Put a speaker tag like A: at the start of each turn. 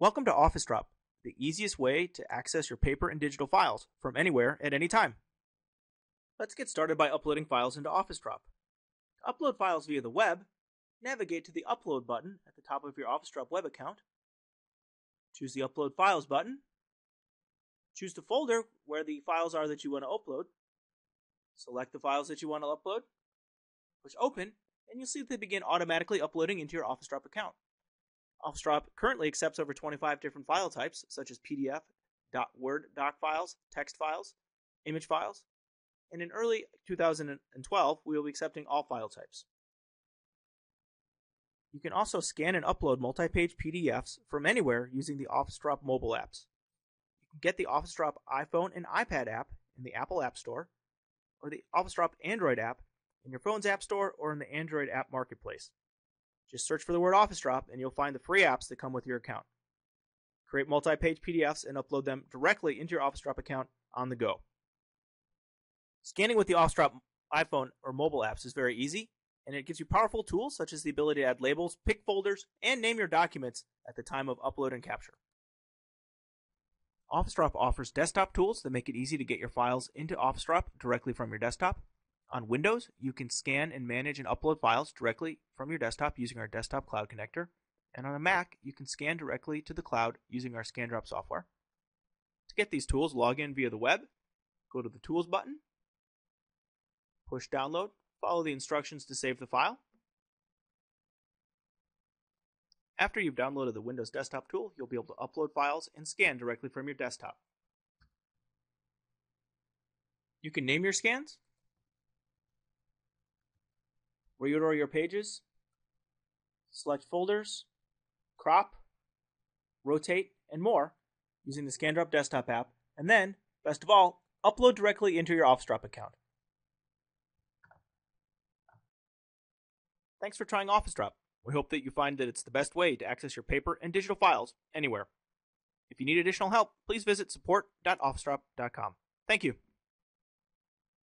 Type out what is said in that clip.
A: Welcome to OfficeDrop, the easiest way to access your paper and digital files from anywhere at any time. Let's get started by uploading files into OfficeDrop. To upload files via the web, navigate to the Upload button at the top of your OfficeDrop web account. Choose the Upload Files button. Choose the folder where the files are that you want to upload. Select the files that you want to upload. Push Open, and you'll see that they begin automatically uploading into your OfficeDrop account. OfficeDrop currently accepts over 25 different file types, such as PDF, Word doc files, text files, image files, and in early 2012, we will be accepting all file types. You can also scan and upload multi page PDFs from anywhere using the OfficeDrop mobile apps. You can get the OfficeDrop iPhone and iPad app in the Apple App Store, or the OfficeDrop Android app in your phone's App Store or in the Android app marketplace. Just search for the word OfficeDrop and you'll find the free apps that come with your account. Create multi page PDFs and upload them directly into your OfficeDrop account on the go. Scanning with the OfficeDrop iPhone or mobile apps is very easy, and it gives you powerful tools such as the ability to add labels, pick folders, and name your documents at the time of upload and capture. OfficeDrop offers desktop tools that make it easy to get your files into OfficeDrop directly from your desktop. On Windows, you can scan and manage and upload files directly from your desktop using our Desktop Cloud Connector. And on a Mac, you can scan directly to the cloud using our ScanDrop software. To get these tools, log in via the web, go to the Tools button, push Download, follow the instructions to save the file. After you've downloaded the Windows Desktop tool, you'll be able to upload files and scan directly from your desktop. You can name your scans, reorder your pages, select folders, crop, rotate, and more using the ScanDrop desktop app, and then, best of all, upload directly into your OfficeDrop account. Thanks for trying OfficeDrop. We hope that you find that it's the best way to access your paper and digital files anywhere. If you need additional help, please visit support.officedrop.com. Thank you.